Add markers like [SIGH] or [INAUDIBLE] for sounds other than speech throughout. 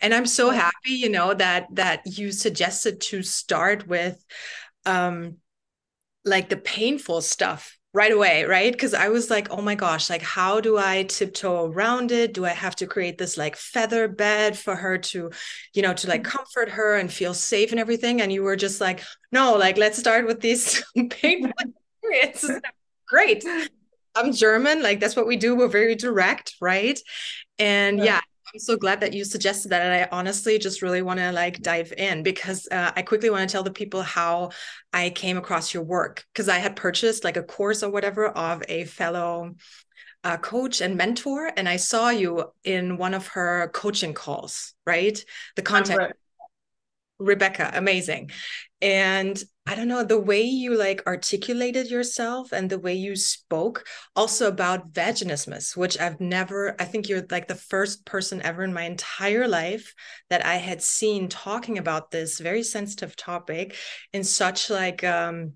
And I'm so happy, you know, that that you suggested to start with um like the painful stuff right away, right? Because I was like, oh my gosh, like how do I tiptoe around it? Do I have to create this like feather bed for her to, you know, to like mm-hmm. comfort her and feel safe and everything? And you were just like, no, like let's start with these [LAUGHS] painful [LAUGHS] experiences. Great. I'm German, like that's what we do. We're very direct, right? And yeah, yeah I'm so glad that you suggested that. And I honestly just really want to like dive in because uh, I quickly want to tell the people how I came across your work because I had purchased like a course or whatever of a fellow uh, coach and mentor, and I saw you in one of her coaching calls, right? The content. Rebecca, amazing. And I don't know, the way you like articulated yourself and the way you spoke also about vaginismus, which I've never, I think you're like the first person ever in my entire life that I had seen talking about this very sensitive topic in such like, um,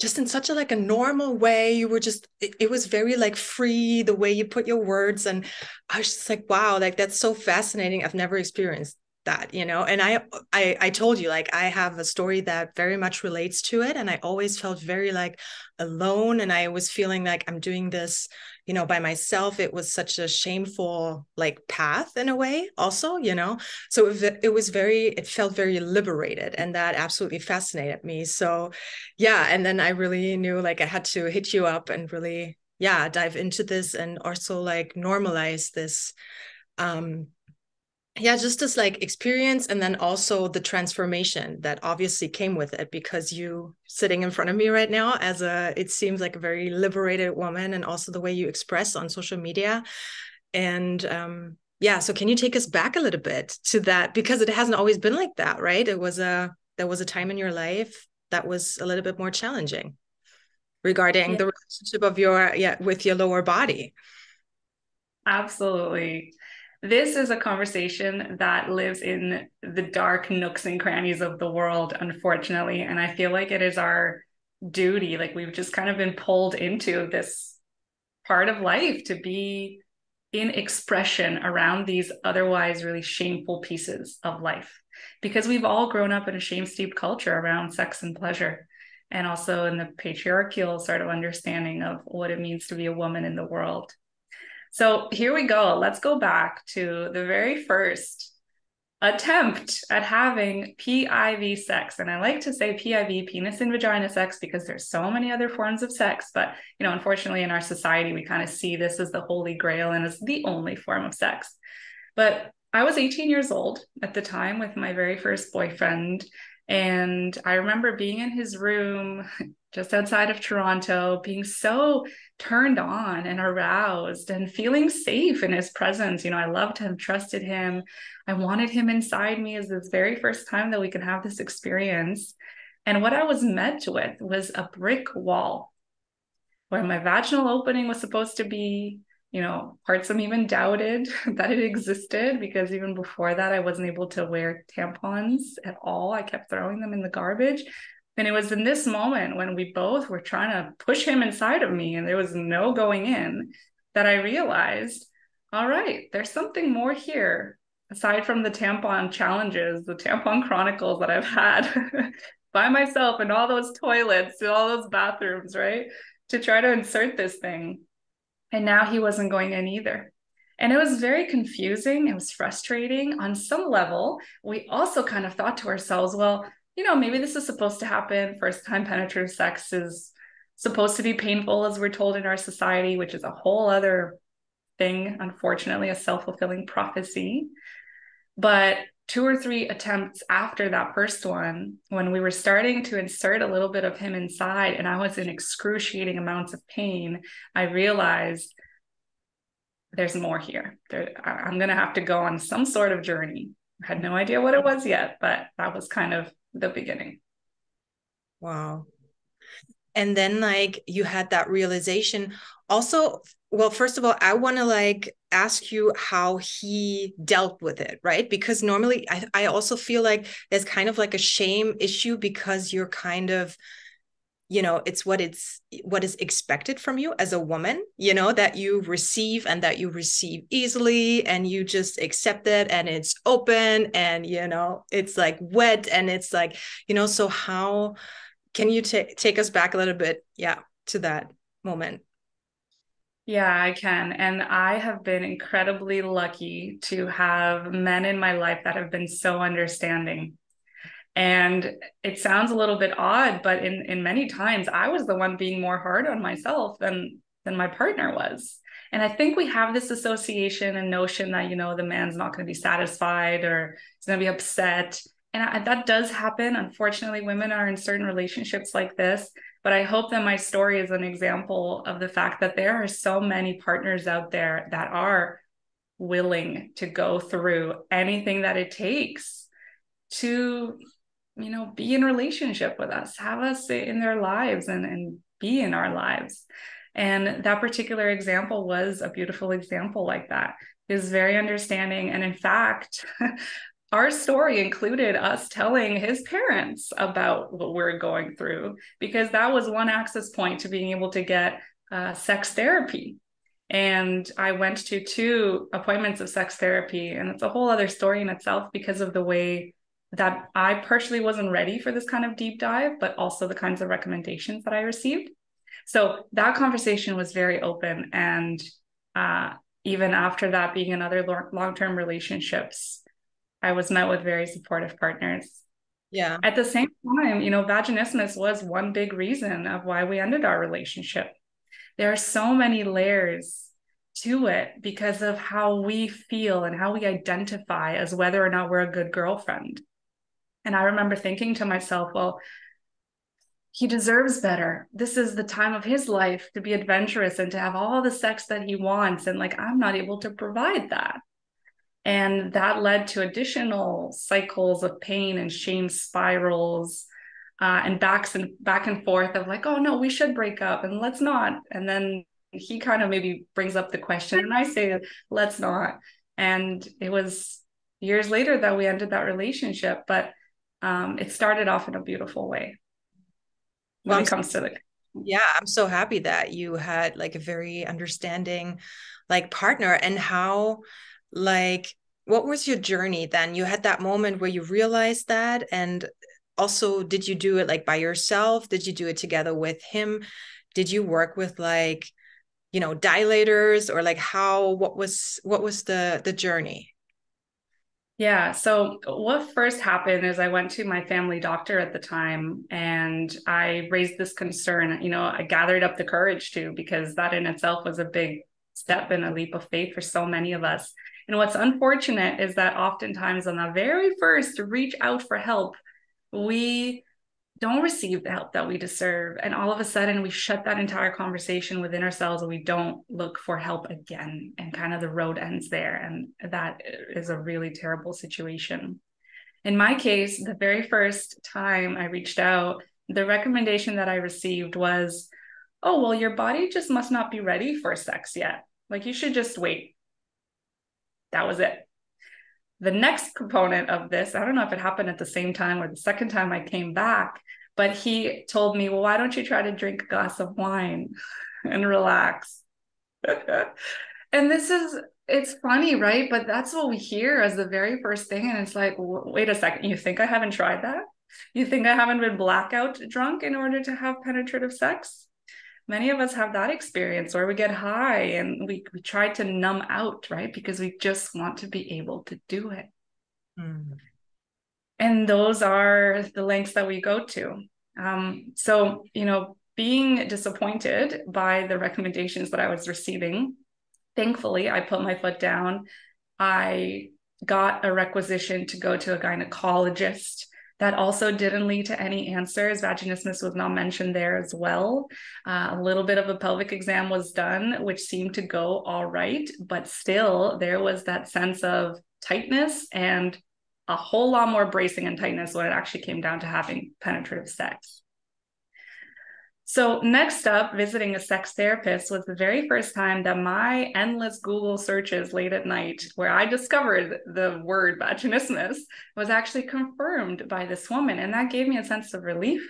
just in such a like a normal way. You were just it, it, was very like free the way you put your words and i was just like wow like that's so fascinating. I've never experienced that you know and I, I i told you like i have a story that very much relates to it and i always felt very like alone and i was feeling like i'm doing this you know by myself. It was such a shameful like path in a way also you know? So it, it was very it felt very liberated and that absolutely fascinated me. So yeah and then i really knew like i had to hit you up and really yeah dive into this and also like normalize this um yeah just this like experience and then also the transformation that obviously came with it because you sitting in front of me right now as a it seems like a very liberated woman and also the way you express on social media. And um yeah so can you take us back a little bit to that? Because it hasn't always been like that right? It was a there was a time in your life that was a little bit more challenging regarding yeah. the relationship of your yeah with your lower body. Absolutely this is a conversation that lives in the dark nooks and crannies of the world, unfortunately. And I feel like it is our duty. Like we've just kind of been pulled into this part of life to be in expression around these otherwise really shameful pieces of life. Because we've all grown up in a shame steeped culture around sex and pleasure and also in the patriarchal sort of understanding of what it means to be a woman in the world. So here we go. Let's go back to the very first attempt at having PIV sex. And I like to say PIV, penis and vagina sex, because there's so many other forms of sex. But, you know, unfortunately, in our society, we kind of see this as the holy grail and as the only form of sex. But I was 18 years old at the time with my very first boyfriend. And I remember being in his room [LAUGHS] just outside of Toronto, being so turned on and aroused and feeling safe in his presence. You know, I loved him, trusted him. I wanted him inside me as this very first time that we could have this experience. And what I was met with was a brick wall where my vaginal opening was supposed to be you know, parts of me even doubted [LAUGHS] that it existed because even before that, I wasn't able to wear tampons at all. I kept throwing them in the garbage. And it was in this moment when we both were trying to push him inside of me and there was no going in that I realized, all right, there's something more here aside from the tampon challenges, the tampon chronicles that I've had [LAUGHS] by myself in all those toilets and all those bathrooms, right? To try to insert this thing and now he wasn't going in either. And it was very confusing. It was frustrating. On some level, we also kind of thought to ourselves, well, you know, maybe this is supposed to happen. First time penetrative sex is supposed to be painful, as we're told in our society, which is a whole other thing, unfortunately, a self fulfilling prophecy. But two or three attempts after that first one, when we were starting to insert a little bit of him inside and I was in excruciating amounts of pain, I realized there's more here. There, I'm going to have to go on some sort of journey. I had no idea what it was yet, but that was kind of the beginning. Wow. And then, like, you had that realization. Also, well, first of all, I want to like ask you how he dealt with it, right? Because normally I, I also feel like there's kind of like a shame issue because you're kind of you know it's what it's what is expected from you as a woman you know that you receive and that you receive easily and you just accept it and it's open and you know it's like wet and it's like you know so how can you t- take us back a little bit yeah to that moment yeah, I can. And I have been incredibly lucky to have men in my life that have been so understanding. And it sounds a little bit odd, but in in many times I was the one being more hard on myself than than my partner was. And I think we have this association and notion that you know the man's not going to be satisfied or he's going to be upset. And I, that does happen. Unfortunately, women are in certain relationships like this. But I hope that my story is an example of the fact that there are so many partners out there that are willing to go through anything that it takes to you know be in relationship with us have us in their lives and, and be in our lives. And that particular example was a beautiful example like that. Is very understanding. And in fact [LAUGHS] our story included us telling his parents about what we're going through because that was one access point to being able to get uh, sex therapy. And i went to two appointments of sex therapy and it's a whole other story in itself because of the way that I personally wasn't ready for this kind of deep dive, but also the kinds of recommendations that I received. So that conversation was very open. And uh, even after that, being in other long term relationships, I was met with very supportive partners. Yeah. At the same time, you know, vaginismus was one big reason of why we ended our relationship. There are so many layers to it because of how we feel and how we identify as whether or not we're a good girlfriend. And I remember thinking to myself, well, he deserves better. This is the time of his life to be adventurous and to have all the sex that he wants. And like, I'm not able to provide that. And that led to additional cycles of pain and shame spirals uh, and backs and back and forth of like, oh no, we should break up and let's not. And then he kind of maybe brings up the question and I say, let's not. And it was years later that we ended that relationship. But um, it started off in a beautiful way. When it comes to the yeah i'm so happy that you had like a very understanding like partner and how like what was your journey then? You had that moment where you realized that and also did you do it like by yourself? Did you do it together with him? Did you work with like you know dilators or like how what was what was the the journey yeah. So, what first happened is I went to my family doctor at the time and I raised this concern. You know, I gathered up the courage to because that in itself was a big step and a leap of faith for so many of us. And what's unfortunate is that oftentimes on the very first reach out for help, we don't receive the help that we deserve. And all of a sudden, we shut that entire conversation within ourselves and we don't look for help again. And kind of the road ends there. And that is a really terrible situation. In my case, the very first time I reached out, the recommendation that I received was, oh, well, your body just must not be ready for sex yet. Like you should just wait. That was it. The next component of this, I don't know if it happened at the same time or the second time I came back, but he told me, Well, why don't you try to drink a glass of wine and relax? [LAUGHS] and this is, it's funny, right? But that's what we hear as the very first thing. And it's like, wait a second, you think I haven't tried that? You think I haven't been blackout drunk in order to have penetrative sex? Many of us have that experience where we get high and we, we try to numb out, right? Because we just want to be able to do it. Mm. And those are the lengths that we go to. Um, so, you know, being disappointed by the recommendations that I was receiving, thankfully, I put my foot down. I got a requisition to go to a gynecologist that also didn't lead to any answers. Vaginismus was not mentioned there as well. Uh, a little bit of a pelvic exam was done, which seemed to go all right, but still there was that sense of tightness and a whole lot more bracing and tightness when it actually came down to having penetrative sex. So, next up, visiting a sex therapist was the very first time that my endless Google searches late at night, where I discovered the word vaginismus, was actually confirmed by this woman. And that gave me a sense of relief.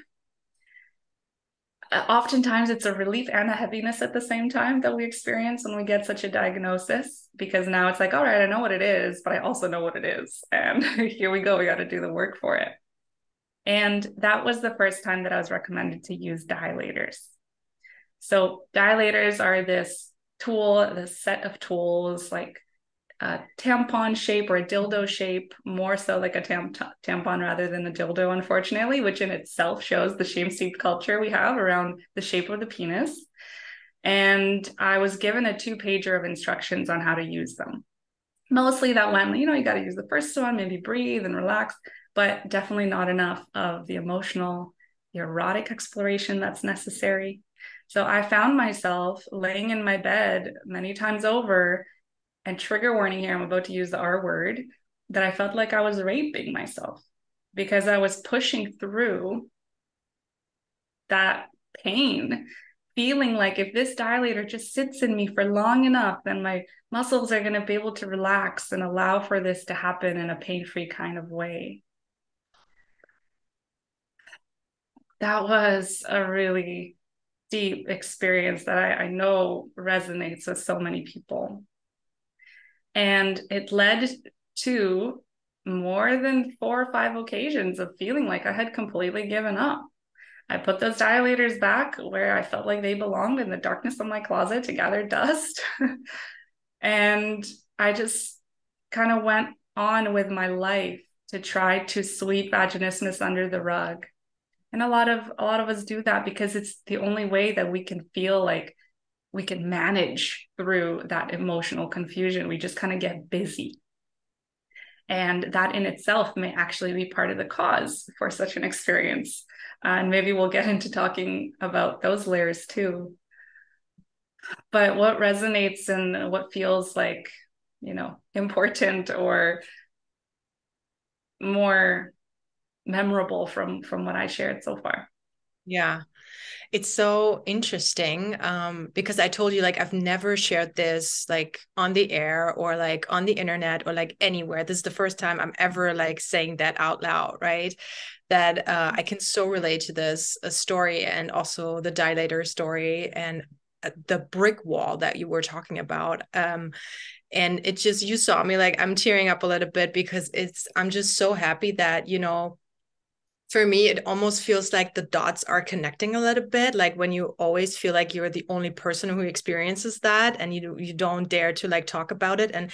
Uh, oftentimes it's a relief and a heaviness at the same time that we experience when we get such a diagnosis because now it's like all right i know what it is but i also know what it is and [LAUGHS] here we go we got to do the work for it and that was the first time that i was recommended to use dilators so dilators are this tool this set of tools like a tampon shape or a dildo shape, more so like a tam- tampon rather than a dildo, unfortunately, which in itself shows the shame steeped culture we have around the shape of the penis. And I was given a two pager of instructions on how to use them. Mostly that went, you know, you got to use the first one, maybe breathe and relax, but definitely not enough of the emotional, the erotic exploration that's necessary. So I found myself laying in my bed many times over and trigger warning here, I'm about to use the R word, that I felt like I was raping myself because I was pushing through that pain, feeling like if this dilator just sits in me for long enough, then my muscles are going to be able to relax and allow for this to happen in a pain free kind of way. That was a really deep experience that I, I know resonates with so many people. And it led to more than four or five occasions of feeling like I had completely given up. I put those dilators back where I felt like they belonged in the darkness of my closet to gather dust. [LAUGHS] and I just kind of went on with my life to try to sweep vaginismus under the rug. And a lot of a lot of us do that because it's the only way that we can feel like we can manage through that emotional confusion. We just kind of get busy. And that in itself may actually be part of the cause for such an experience. Uh, and maybe we'll get [LAUGHS] into talking about those layers too. But what resonates and what feels like, you know, important or more memorable from from what I shared so far? Yeah. It's so interesting um, because I told you like I've never shared this like on the air or like on the internet or like anywhere. This is the first time I'm ever like saying that out loud, right? That uh, I can so relate to this uh, story and also the dilator story and uh, the brick wall that you were talking about. Um, and it just you saw me like I'm tearing up a little bit because it's I'm just so happy that you know for me it almost feels like the dots are connecting a little bit. Like when you always feel like you're the only person who experiences that and you you don't dare to like talk about it. And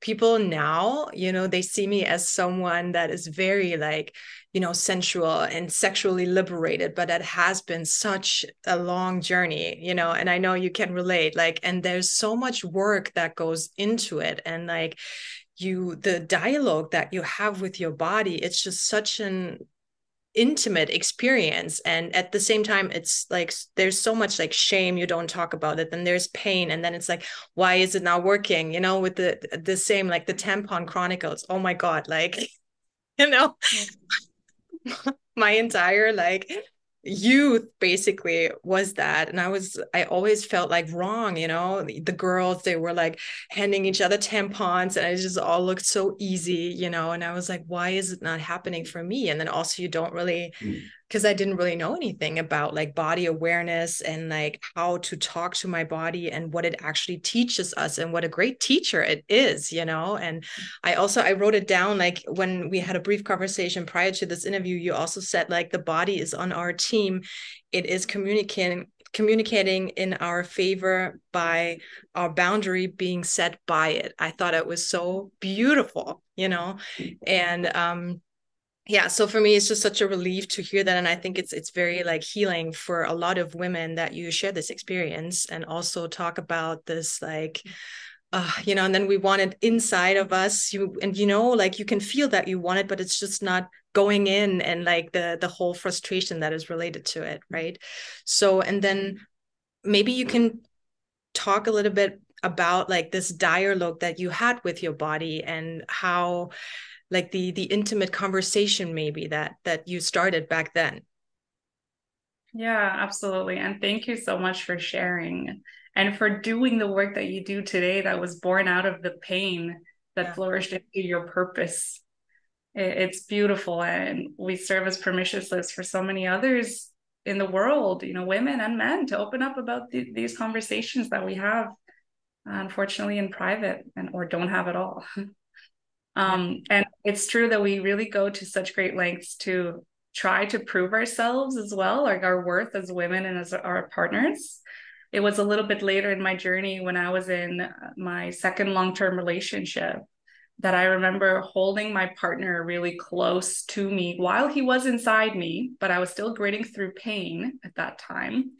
people now you know they see me as someone that is very like you know sensual and sexually liberated but that has been such a long journey you know and i know you can relate. Like and there's so much work that goes into it. And like you the dialogue that you have with your body it's just such an intimate experience and at the same time it's like there's so much like shame you don't talk about it then there's pain and then it's like why is it not working you know with the the same like the tampon chronicles. Oh my god like [LAUGHS] you know? [LAUGHS] My entire like youth basically was that. And i was i always felt like wrong you know? The, the, girls they were like handing each other tampons and it just all looked so easy you know? And i was like why is it not happening for me? And then also you don't really mm because I didn't really know anything about like body awareness and like how to talk to my body and what it actually teaches us and what a great teacher it is, you know. And I also I wrote it down like when we had a brief conversation prior to this interview, you also said like the body is on our team. It is communicating communicating in our favor by our boundary being set by it. I thought it was so beautiful, you know. And um yeah so for me it's just such a relief to hear that and i think it's it's very like healing for a lot of women that you share this experience and also talk about this like uh, you know and then we want it inside of us you and you know like you can feel that you want it but it's just not going in and like the the whole frustration that is related to it right? So and then maybe you can talk a little bit about like this dialogue that you had with your body and how like the the intimate conversation maybe that that you started back then yeah absolutely and thank you so much for sharing and for doing the work that you do today that was born out of the pain that yeah. flourished into your purpose it's beautiful and we serve as permission slips for so many others in the world, you know, women and men to open up about th- these conversations that we have, unfortunately, in private and or don't have at all. [LAUGHS] um, and it's true that we really go to such great lengths to try to prove ourselves as well, like our worth as women and as our partners. It was a little bit later in my journey when I was in my second long term relationship that I remember holding my partner really close to me while he was inside me, but I was still gritting through pain at that time,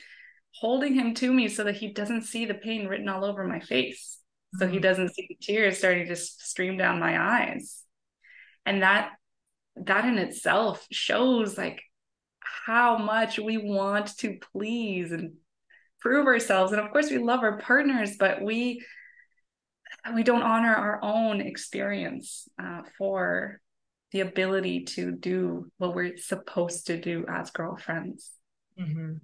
holding him to me so that he doesn't see the pain written all over my face. So he doesn't see the tears starting to stream down my eyes. And that that in itself shows like how much we want to please and prove ourselves. And of course we love our partners, but we we don't honor our own experience uh, for the ability to do what we're supposed to do as girlfriends. Mm-hmm.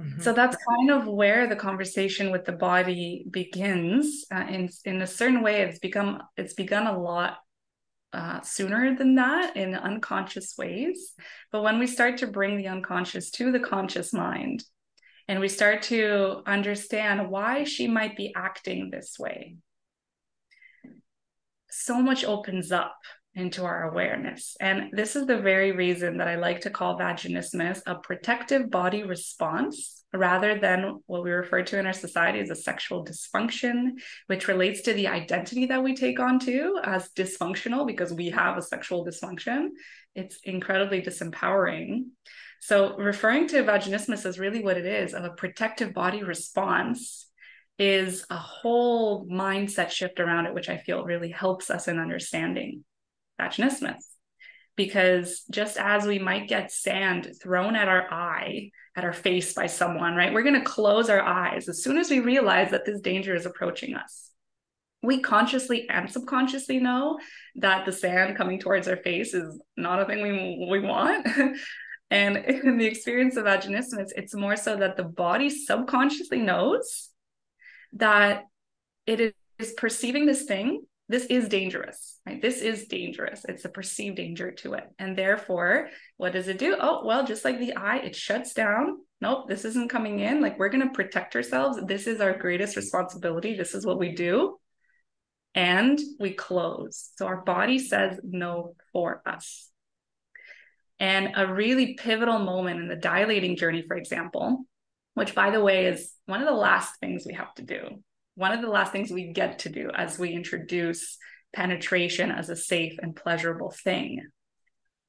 Mm-hmm. So that's kind of where the conversation with the body begins. Uh, in in a certain way, it's become it's begun a lot uh, sooner than that in unconscious ways. But when we start to bring the unconscious to the conscious mind, and we start to understand why she might be acting this way, so much opens up into our awareness. And this is the very reason that I like to call vaginismus a protective body response rather than what we refer to in our society as a sexual dysfunction, which relates to the identity that we take on to as dysfunctional because we have a sexual dysfunction. It's incredibly disempowering. So, referring to vaginismus as really what it is of a protective body response is a whole mindset shift around it, which I feel really helps us in understanding vaginismus. Because just as we might get sand thrown at our eye, at our face by someone, right? We're going to close our eyes as soon as we realize that this danger is approaching us. We consciously and subconsciously know that the sand coming towards our face is not a thing we, we want. [LAUGHS] and in the experience of vaginismus, it's more so that the body subconsciously knows that it is perceiving this thing this is dangerous right? This is dangerous. It's a perceived danger to it. And therefore what does it do? Oh well just like the eye it shuts down. Nope this isn't coming in. Like we're going to protect ourselves. This is our greatest responsibility. This is what we do. And we close. So our body says no for us. And a really pivotal moment in the dilating journey for example which by the way is one of the last things we have to do. One of the last things we get to do as we introduce penetration as a safe and pleasurable thing.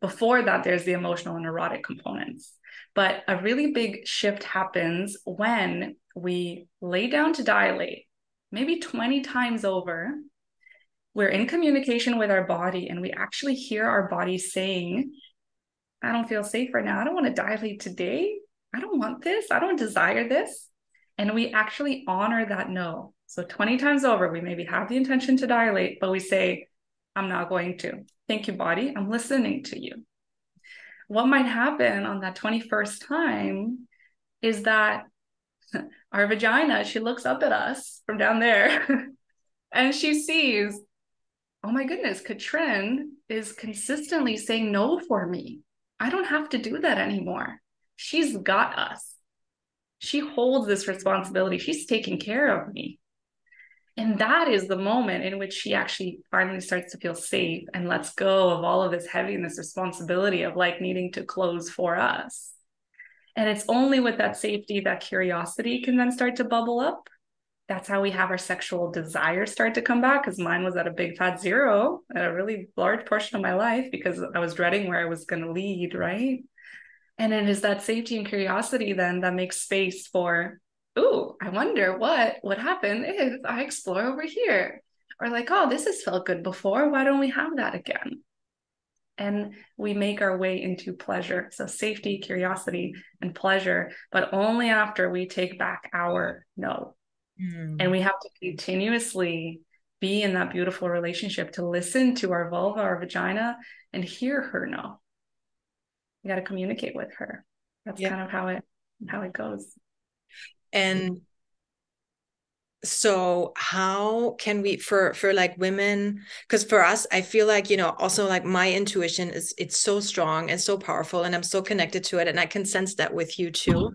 Before that, there's the emotional and erotic components. But a really big shift happens when we lay down to dilate, maybe 20 times over. We're in communication with our body and we actually hear our body saying, I don't feel safe right now. I don't want to dilate today. I don't want this. I don't desire this. And we actually honor that no. So 20 times over, we maybe have the intention to dilate, but we say, I'm not going to. Thank you, body. I'm listening to you. What might happen on that 21st time is that [LAUGHS] our vagina, she looks up at us from down there [LAUGHS] and she sees, oh my goodness, Katrin is consistently saying no for me. I don't have to do that anymore she's got us. She holds this responsibility. She's taking care of me. And that is the moment in which she actually finally starts to feel safe and lets go of all of this heaviness, responsibility of like needing to close for us. And it's only with that safety that curiosity can then start to bubble up. That's how we have our sexual desire start to come back. Because mine was at a big fat zero at a really large portion of my life because I was dreading where I was going to lead, right? And it is that safety and curiosity then that makes space for, ooh, I wonder what would happen if I explore over here. Or like, oh, this has felt good before. Why don't we have that again? And we make our way into pleasure. So safety, curiosity, and pleasure, but only after we take back our no. Mm. And we have to continuously be in that beautiful relationship to listen to our vulva, our vagina, and hear her no you got to communicate with her. That's yeah. kind of how it how it goes. And so how can we for for like women because for us i feel like you know also like my intuition is it's so strong and so powerful and i'm so connected to it and i can sense that with you too.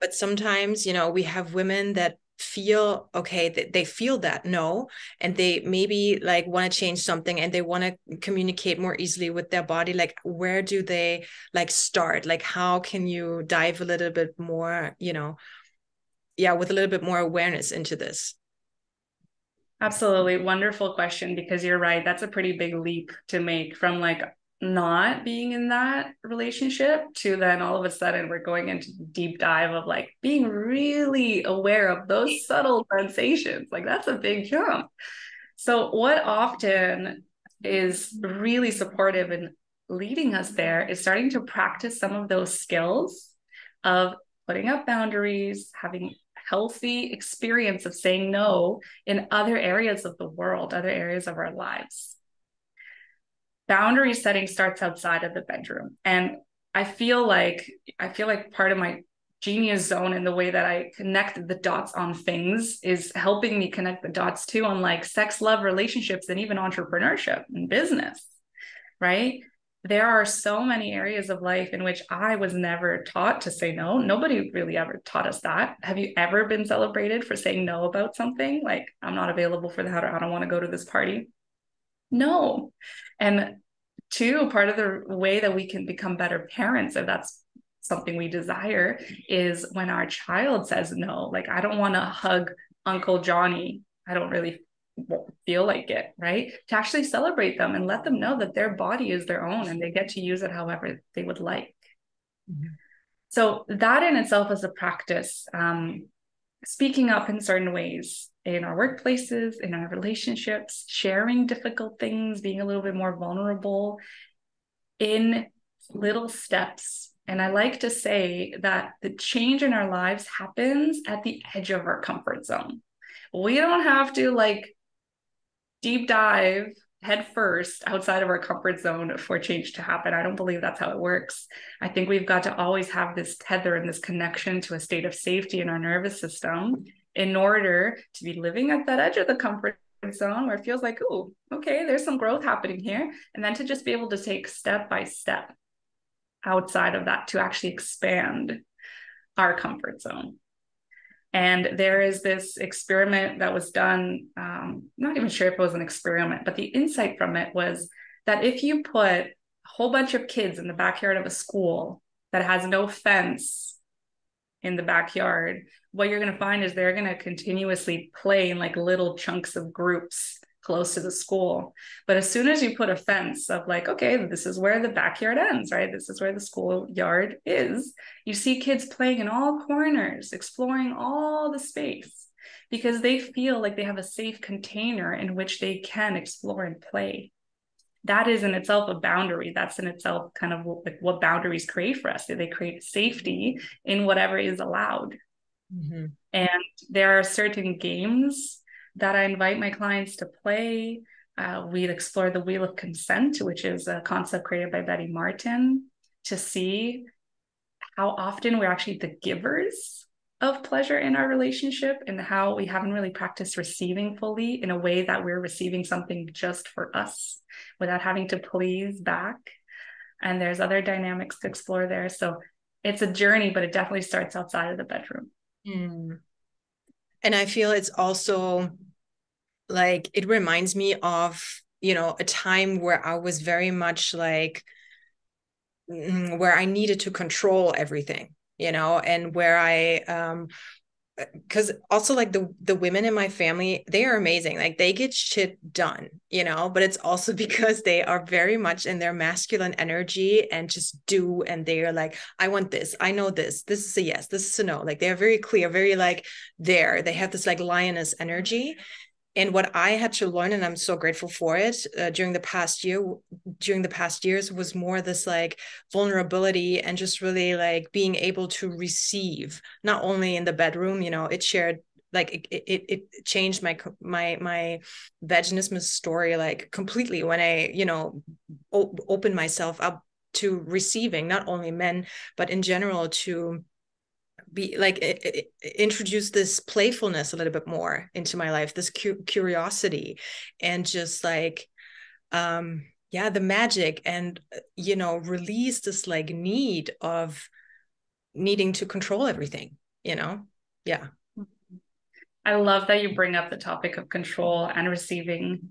But sometimes you know we have women that feel okay they, they feel that no and they maybe like want to change something and they want to communicate more easily with their body like where do they like start? Like how can you dive a little bit more you know yeah with a little bit more awareness into this? Absolutely. Wonderful question because you're right that's a pretty big leap to make from like not being in that relationship to then all of a sudden we're going into deep dive of like being really aware of those subtle sensations like that's a big jump so what often is really supportive in leading us there is starting to practice some of those skills of putting up boundaries having healthy experience of saying no in other areas of the world, other areas of our lives. Boundary setting starts outside of the bedroom. And I feel like I feel like part of my genius zone in the way that I connect the dots on things is helping me connect the dots too on like sex, love, relationships, and even entrepreneurship and business. Right there are so many areas of life in which I was never taught to say no. Nobody really ever taught us that. Have you ever been celebrated for saying no about something? Like, I'm not available for that, or I don't want to go to this party. No. And two, part of the way that we can become better parents, if that's something we desire, is when our child says no. Like, I don't want to hug Uncle Johnny. I don't really feel like it, right? To actually celebrate them and let them know that their body is their own and they get to use it however they would like. Mm-hmm. So, that in itself is a practice. Um, speaking up in certain ways in our workplaces, in our relationships, sharing difficult things, being a little bit more vulnerable in little steps. And I like to say that the change in our lives happens at the edge of our comfort zone. We don't have to like deep dive head first outside of our comfort zone for change to happen. I don't believe that's how it works. I think we've got to always have this tether and this connection to a state of safety in our nervous system in order to be living at that edge of the comfort zone where it feels like, oh, okay, there's some growth happening here. And then to just be able to take step by step outside of that to actually expand our comfort zone. And there is this experiment that was done. Um, not even sure if it was an experiment, but the insight from it was that if you put a whole bunch of kids in the backyard of a school that has no fence in the backyard, what you're going to find is they're going to continuously play in like little chunks of groups close to the school. But as soon as you put a fence of like, okay, this is where the backyard ends, right? This is where the schoolyard is, you see kids playing in all corners, exploring all the space because they feel like they have a safe container in which they can explore and play. That is in itself a boundary. That's in itself kind of like what boundaries create for us. They create safety in whatever is allowed. Mm-hmm. And there are certain games that I invite my clients to play. Uh, we'd explore the Wheel of Consent, which is a concept created by Betty Martin, to see how often we're actually the givers of pleasure in our relationship and how we haven't really practiced receiving fully in a way that we're receiving something just for us without having to please back. And there's other dynamics to explore there. So it's a journey, but it definitely starts outside of the bedroom. Mm. And I feel it's also like it reminds me of, you know, a time where I was very much like mm, where I needed to control everything, you know, and where I um because also like the the women in my family they are amazing like they get shit done you know but it's also [LAUGHS] because they are very much in their masculine energy and just do and they're like i want this i know this this is a yes this is a no like they're very clear very like there they have this like lioness energy and what i had to learn and i'm so grateful for it uh, during the past year during the past years was more this like vulnerability and just really like being able to receive not only in the bedroom you know it shared like it, it, it changed my my my vaginismus story like completely when i you know op- opened myself up to receiving not only men but in general to be like it, it, introduce this playfulness a little bit more into my life this cu- curiosity and just like um yeah the magic and you know release this like need of needing to control everything you know? Yeah. I love that you bring up the topic of control and receiving.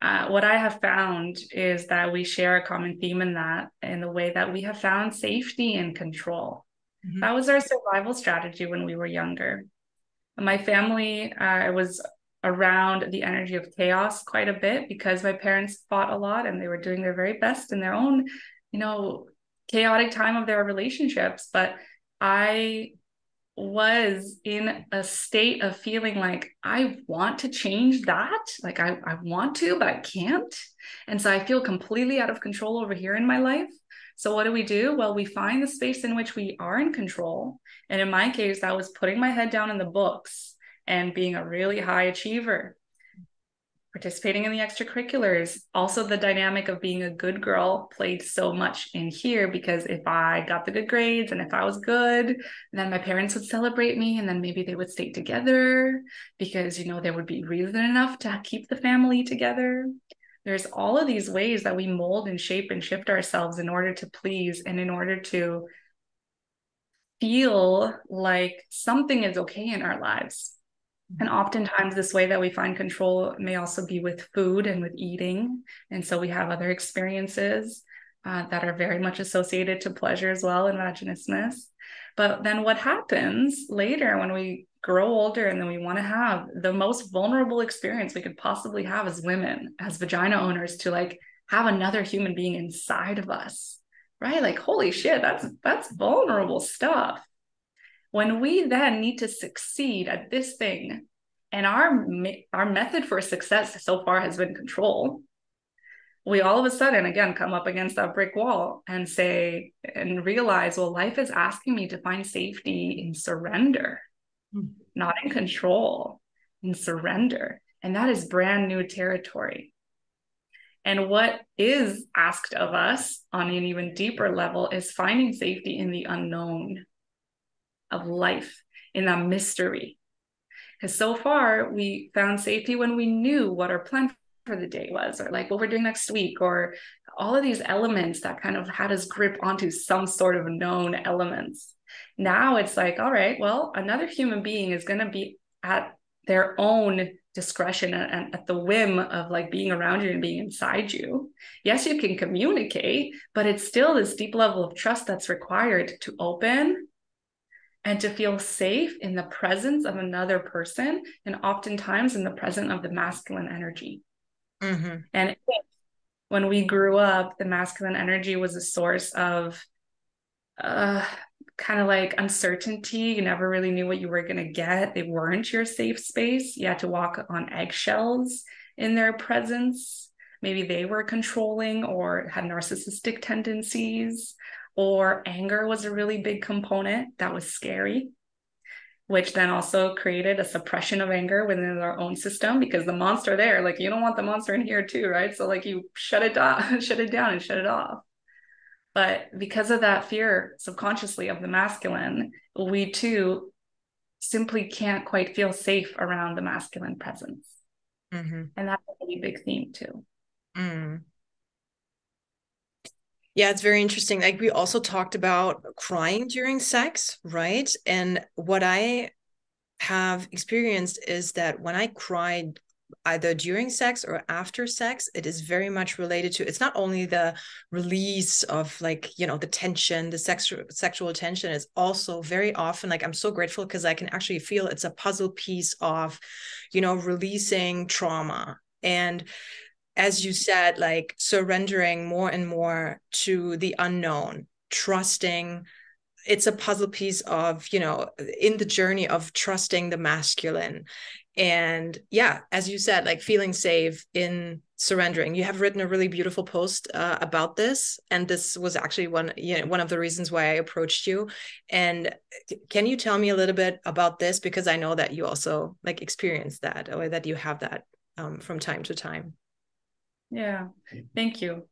Uh, what I have found is that we share a common theme in that, in the way that we have found safety and control. Mm-hmm. That was our survival strategy when we were younger. My family uh, was around the energy of chaos quite a bit because my parents fought a lot and they were doing their very best in their own, you know, chaotic time of their relationships. But I was in a state of feeling like I want to change that. Like I, I want to, but I can't. And so I feel completely out of control over here in my life. So what do we do? Well, we find the space in which we are in control. And in my case, that was putting my head down in the books and being a really high achiever participating in the extracurriculars. Also, the dynamic of being a good girl played so much in here because if I got the good grades and if I was good, then my parents would celebrate me and then maybe they would stay together because, you know, there would be reason enough to keep the family together. There's all of these ways that we mold and shape and shift ourselves in order to please and in order to feel like something is okay in our lives and oftentimes, this way that we find control may also be with food and with eating. And so we have other experiences uh, that are very much associated to pleasure as well and vaginismus. But then what happens later when we grow older and then we want to have the most vulnerable experience we could possibly have as women, as vagina owners, to like have another human being inside of us, right? Like, holy shit, that's that's vulnerable stuff. When we then need to succeed at this thing, and our our method for success so far has been control, we all of a sudden again come up against that brick wall and say and realize, well, life is asking me to find safety in surrender. Not in control, in surrender. And that is brand new territory. And what is asked of us on an even deeper level is finding safety in the unknown of life, in that mystery. Because so far we found safety when we knew what our plan for the day was, or like what we're doing next week, or all of these elements that kind of had us grip onto some sort of known elements. Now it's like, all right, well, another human being is going to be at their own discretion and at the whim of like being around you and being inside you. Yes, you can communicate, but it's still this deep level of trust that's required to open and to feel safe in the presence of another person and oftentimes in the presence of the masculine energy mm-hmm. and when we grew up the masculine energy was a source of uh, kind of like uncertainty you never really knew what you were going to get. They weren't your safe space. You had to walk on eggshells in their presence. Maybe they were controlling or had narcissistic tendencies or anger was a really big component that was scary which then also created a suppression of anger within our own system because the monster there like you don't want the monster in here too right? So like you shut it down [LAUGHS] shut it down and shut it off but because of that fear subconsciously of the masculine we too simply can't quite feel safe around the masculine presence mm-hmm. and that's a really big theme too mm. Yeah, it's very interesting. Like we also talked about crying during sex, right? And what I have experienced is that when I cried either during sex or after sex it is very much related to it's not only the release of like you know the tension the sexual sexual tension is also very often like i'm so grateful because i can actually feel it's a puzzle piece of you know releasing trauma and as you said, like surrendering more and more to the unknown, trusting. It's a puzzle piece of, you know, in the journey of trusting the masculine. And yeah, as you said, like feeling safe in surrendering. You have written a really beautiful post uh, about this, and this was actually one, you know, one of the reasons why I approached you. And can you tell me a little bit about this because I know that you also like experienced that, or that you have that um, from time to time. Yeah, thank you.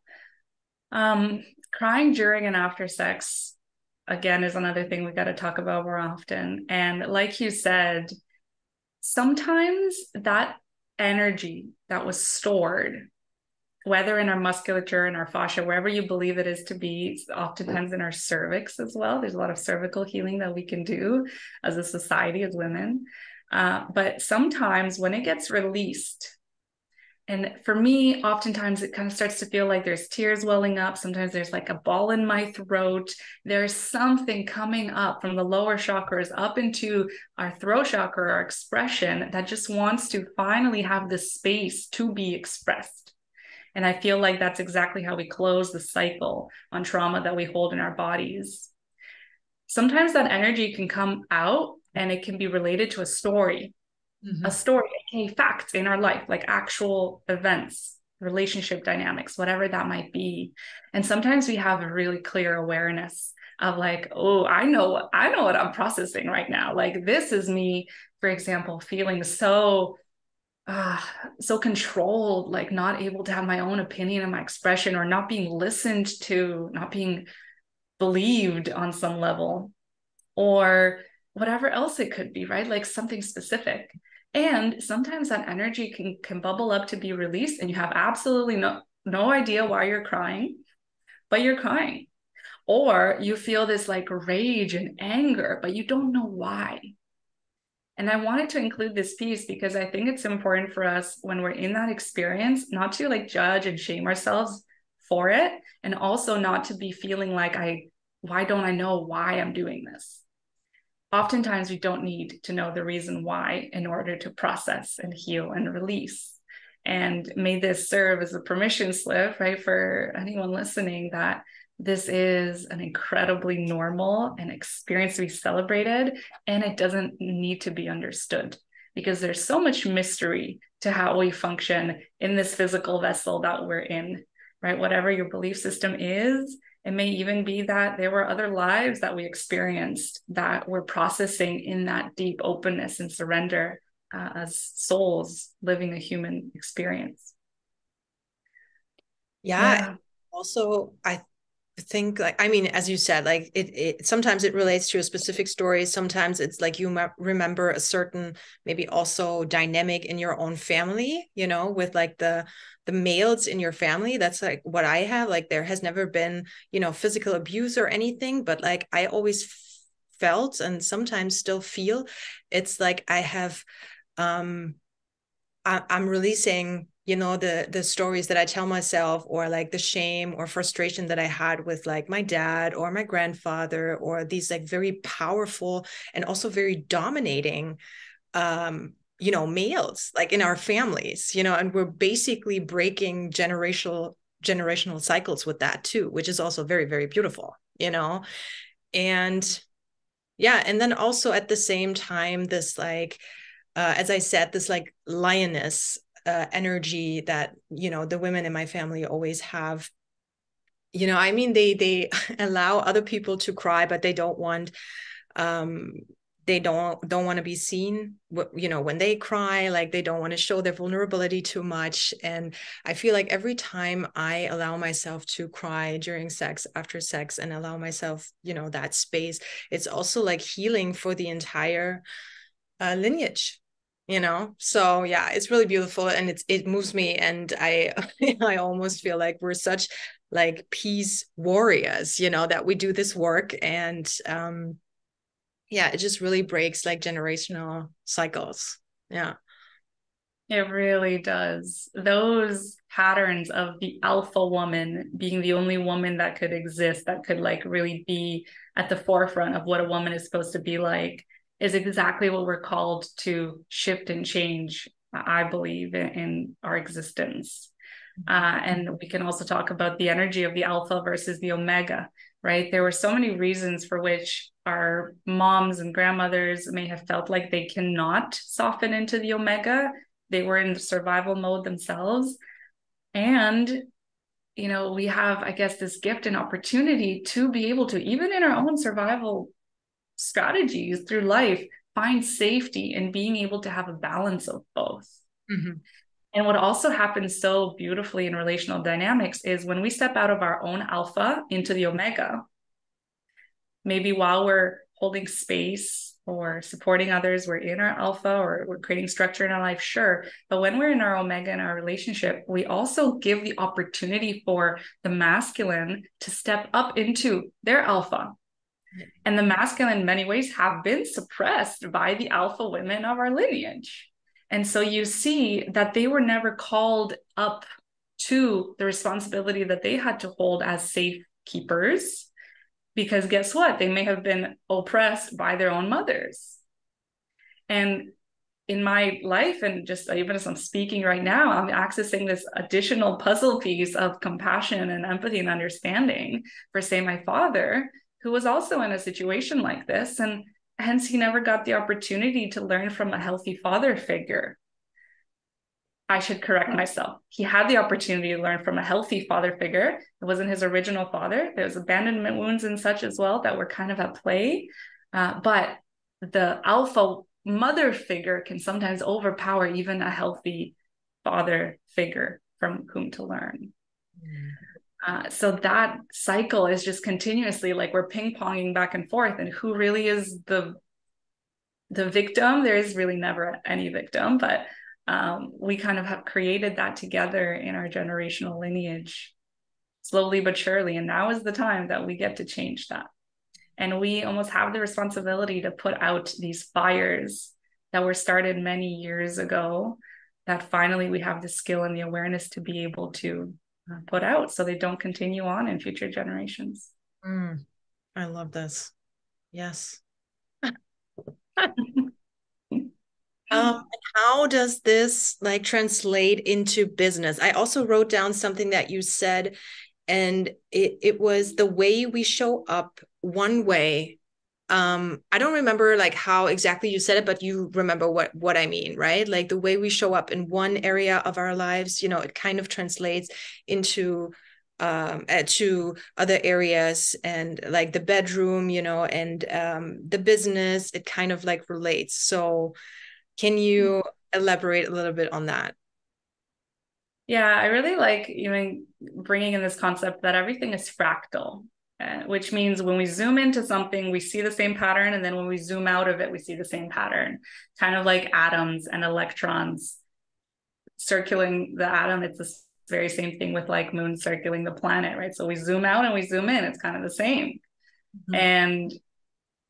Um, crying during and after sex again is another thing we got to talk about more often. And like you said, sometimes that energy that was stored, whether in our musculature, in our fascia, wherever you believe it is to be, oftentimes in our cervix as well. There's a lot of cervical healing that we can do as a society, as women. Uh, but sometimes when it gets released, and for me, oftentimes it kind of starts to feel like there's tears welling up. Sometimes there's like a ball in my throat. There's something coming up from the lower chakras up into our throat chakra, our expression that just wants to finally have the space to be expressed. And I feel like that's exactly how we close the cycle on trauma that we hold in our bodies. Sometimes that energy can come out and it can be related to a story mm-hmm. a story, aka facts in our life, like actual events, relationship dynamics, whatever that might be. And sometimes we have a really clear awareness of like, oh, I know, I know what I'm processing right now. Like this is me, for example, feeling so uh, so controlled, like not able to have my own opinion and my expression, or not being listened to, not being believed on some level, or whatever else it could be, right? Like something specific. And sometimes that energy can can bubble up to be released and you have absolutely no no idea why you're crying, but you're crying. Or you feel this like rage and anger, but you don't know why. And I wanted to include this piece because I think it's important for us when we're in that experience not to like judge and shame ourselves for it and also not to be feeling like I why don't I know why I'm doing this? Oftentimes we don't need to know the reason why in order to process and heal and release. And may this serve as a permission slip, right, for anyone listening that this is an incredibly normal and experience to be celebrated, and it doesn't need to be understood because there's so much mystery to how we function in this physical vessel that we're in, right? Whatever your belief system is, it may even be that there were other lives that we experienced that we're processing in that deep openness and surrender uh, as souls living a human experience. Yeah. yeah. Also, I think like i mean as you said like it, it sometimes it relates to a specific story. Sometimes it's like you remember a certain maybe also dynamic in your own family you know with like the the males in your family. That's like what i have. Like there has never been you know physical abuse or anything but like i always felt and sometimes still feel it's like i have um I, i'm releasing you know the the stories that i tell myself or like the shame or frustration that i had with like my dad or my grandfather or these like very powerful and also very dominating um you know males like in our families you know and we're basically breaking generational generational cycles with that too which is also very very beautiful you know? And yeah and then also at the same time this like uh, as I said, this like lioness uh, energy that you know the women in my family always have. You know i mean they they [LAUGHS] allow other people to cry but they don't want um they don't don't want to be seen you know when they cry like they don't want to show their vulnerability too much. And i feel like every time i allow myself to cry during sex after sex and allow myself you know that space it's also like healing for the entire uh, lineage you know? So yeah it's really beautiful and it's it moves me and i [LAUGHS] i almost feel like we're such like peace warriors you know that we do this work and um yeah it just really breaks like generational cycles. Yeah. It really does. Those patterns of the alpha woman being the only woman that could exist that could like really be at the forefront of what a woman is supposed to be like is exactly what we're called to shift and change, I believe, in, in our existence. Uh, and we can also talk about the energy of the alpha versus the omega, right? There were so many reasons for which our moms and grandmothers may have felt like they cannot soften into the omega. They were in survival mode themselves. And, you know, we have, I guess, this gift and opportunity to be able to, even in our own survival strategies through life find safety in being able to have a balance of both. Mm-hmm. And what also happens so beautifully in relational dynamics is when we step out of our own alpha into the omega, maybe while we're holding space or supporting others, we're in our alpha or we're creating structure in our life, sure. But when we're in our omega in our relationship, we also give the opportunity for the masculine to step up into their alpha. And the masculine, in many ways, have been suppressed by the alpha women of our lineage. And so you see that they were never called up to the responsibility that they had to hold as safe keepers because guess what? They may have been oppressed by their own mothers. And in my life, and just even as I'm speaking right now, I'm accessing this additional puzzle piece of compassion and empathy and understanding for, say, my father, who was also in a situation like this. And hence, he never got the opportunity to learn from a healthy father figure I should correct myself. He had the opportunity to learn from a healthy father figure. It wasn't his original father. There was abandonment wounds and such as well that were kind of at play. Uh, but the alpha mother figure can sometimes overpower even a healthy father figure from whom to learn. Mm. Uh, so that cycle is just continuously like we're ping ponging back and forth, and who really is the the victim? There is really never any victim, but um, we kind of have created that together in our generational lineage slowly but surely and now is the time that we get to change that and we almost have the responsibility to put out these fires that were started many years ago that finally we have the skill and the awareness to be able to put out so they don't continue on in future generations mm, i love this yes [LAUGHS] Um, how does this like translate into business? I also wrote down something that you said, and it, it was the way we show up one way. Um, I don't remember like how exactly you said it, but you remember what what I mean, right? Like the way we show up in one area of our lives, you know, it kind of translates into um, uh, to other areas and like the bedroom, you know, and um, the business. It kind of like relates. So can you elaborate a little bit on that? Yeah, I really like even bringing in this concept that everything is fractal, which means when we zoom into something, we see the same pattern. And then when we zoom out of it, we see the same pattern, kind of like atoms and electrons circling the atom. It's the very same thing with like moon circling the planet, right? So we zoom out and we zoom in, it's kind of the same. Mm-hmm. And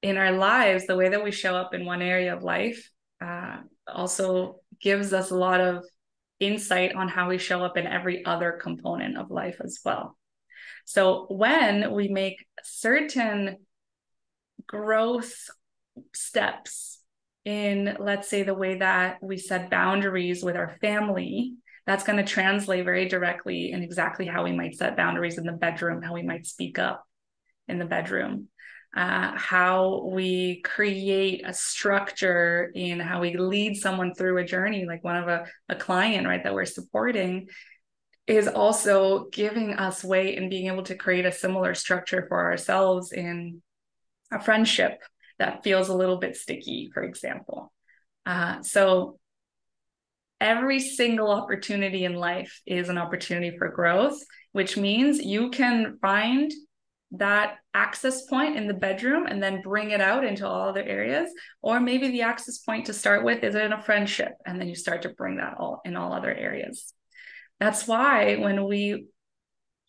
in our lives, the way that we show up in one area of life uh, also gives us a lot of insight on how we show up in every other component of life as well. So when we make certain growth steps in, let's say, the way that we set boundaries with our family, that's going to translate very directly in exactly how we might set boundaries in the bedroom, how we might speak up in the bedroom uh, how we create a structure in how we lead someone through a journey, like one of a, a client, right, that we're supporting, is also giving us weight and being able to create a similar structure for ourselves in a friendship that feels a little bit sticky, for example. Uh, so every single opportunity in life is an opportunity for growth, which means you can find that access point in the bedroom and then bring it out into all other areas or maybe the access point to start with is in a friendship and then you start to bring that all in all other areas that's why when we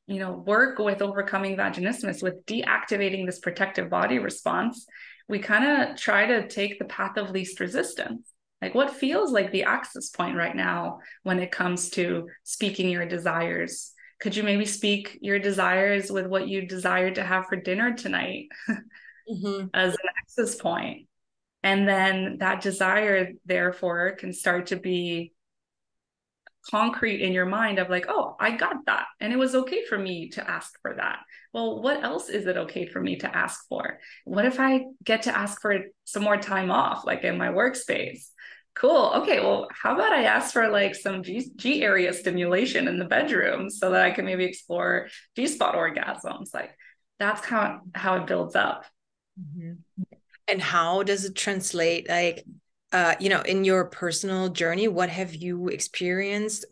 you know work with overcoming vaginismus with deactivating this protective body response we kind of try to take the path of least resistance. Like what feels like the access point right now when it comes to speaking your desires? Could you maybe speak your desires with what you desire to have for dinner tonight [LAUGHS] mm-hmm. as an access point? And then that desire therefore can start to be concrete in your mind of like oh i got that and it was okay for me to ask for that well what else is it okay for me to ask for what if i get to ask for some more time off like in my workspace Cool. Okay. Well, how about I ask for like some G, G area stimulation in the bedroom so that I can maybe explore G spot orgasms? Like that's how how it builds up. Mm-hmm. And how does it translate? Like, uh, you know, in your personal journey, what have you experienced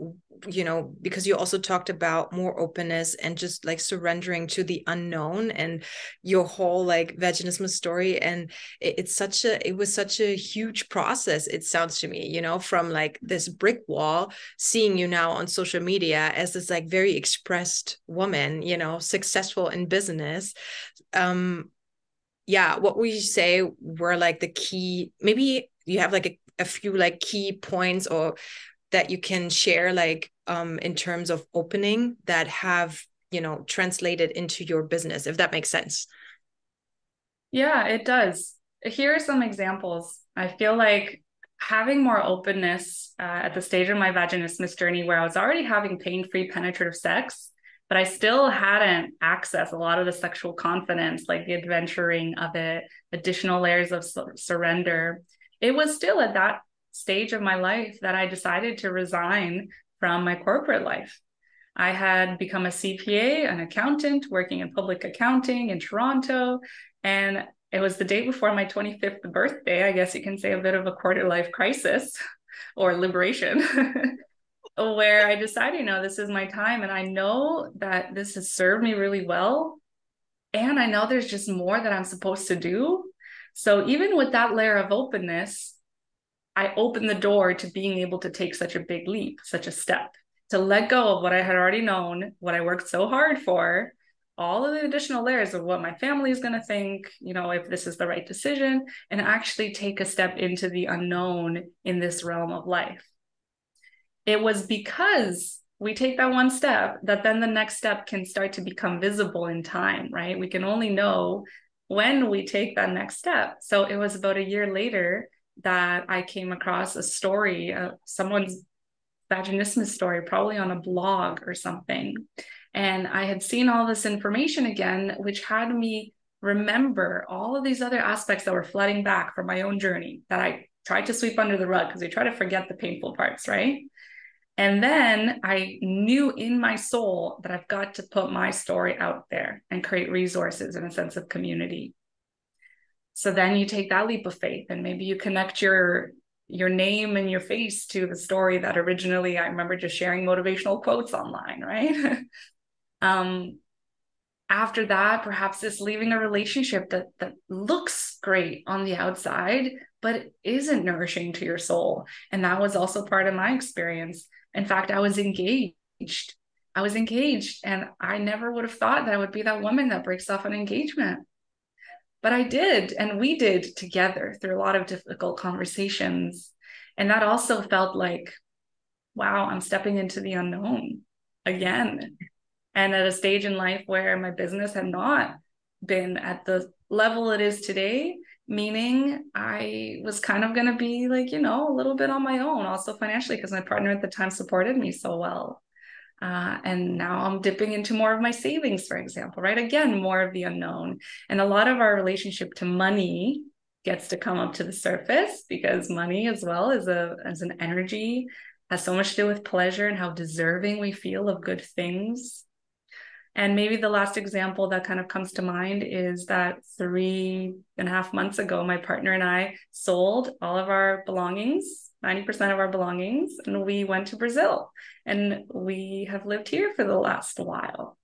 you know because you also talked about more openness and just like surrendering to the unknown and your whole like vaginismus story. And it, it's such a it was such a huge process it sounds to me you know from like this brick wall seeing you now on social media as this like very expressed woman you know successful in business. Um yeah what would you say were like the key maybe you have like a, a few like key points or that you can share like um in terms of opening that have you know translated into your business if that makes sense. Yeah it does. Here are some examples. I feel like having more openness uh, at the stage of my vaginismus journey where i was already having pain-free penetrative sex but I still hadn't accessed a lot of the sexual confidence, like the adventuring of it, additional layers of su- surrender. It was still at that stage of my life that I decided to resign from my corporate life. I had become a CPA, an accountant, working in public accounting in Toronto. And it was the day before my 25th birthday. I guess you can say a bit of a quarter life crisis [LAUGHS] or liberation. [LAUGHS] where I decided, you know, this is my time and I know that this has served me really well. And I know there's just more that I'm supposed to do. So even with that layer of openness, I opened the door to being able to take such a big leap, such a step, to let go of what I had already known, what I worked so hard for, all of the additional layers of what my family is going to think, you know, if this is the right decision, and actually take a step into the unknown in this realm of life it was because we take that one step that then the next step can start to become visible in time, right? We can only know when we take that next step. So it was about a year later that I came across a story, uh, someone's vaginismus story, probably on a blog or something. And I had seen all this information again, which had me remember all of these other aspects that were flooding back from my own journey that I tried to sweep under the rug because we try to forget the painful parts, right? And then I knew in my soul that I've got to put my story out there and create resources and a sense of community. So then you take that leap of faith and maybe you connect your your name and your face to the story that originally I remember just sharing motivational quotes online, right? [LAUGHS] um after that perhaps it's leaving a relationship that that looks great on the outside but isn't nourishing to your soul and that was also part of my experience in fact, I was engaged. I was engaged, and I never would have thought that I would be that woman that breaks off an engagement. But I did, and we did together through a lot of difficult conversations. And that also felt like, wow, I'm stepping into the unknown again. And at a stage in life where my business had not been at the level it is today, meaning I was kind of going to be like, you know, a little bit on my own, also financially, because my partner at the time supported me so well. Uh, and now I'm dipping into more of my savings, for example, right? Again, more of the unknown. And a lot of our relationship to money gets to come up to the surface because money as well is a as an energy has so much to do with pleasure and how deserving we feel of good things and maybe the last example that kind of comes to mind is that three and a half months ago, my partner and I sold all of our belongings, 90% of our belongings, and we went to Brazil. And we have lived here for the last while.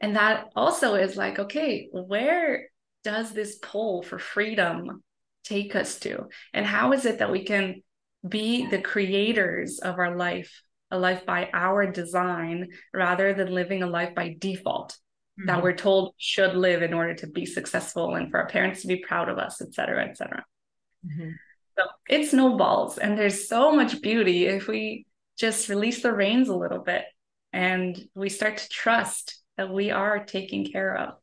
And that also is like, okay, where does this pull for freedom take us to? And how is it that we can be the creators of our life a life by our design rather than living a life by default mm-hmm. that we're told should live in order to be successful and for our parents to be proud of us, et cetera, et cetera. Mm-hmm. So it snowballs, and there's so much beauty if we just release the reins a little bit and we start to trust that we are taken care of.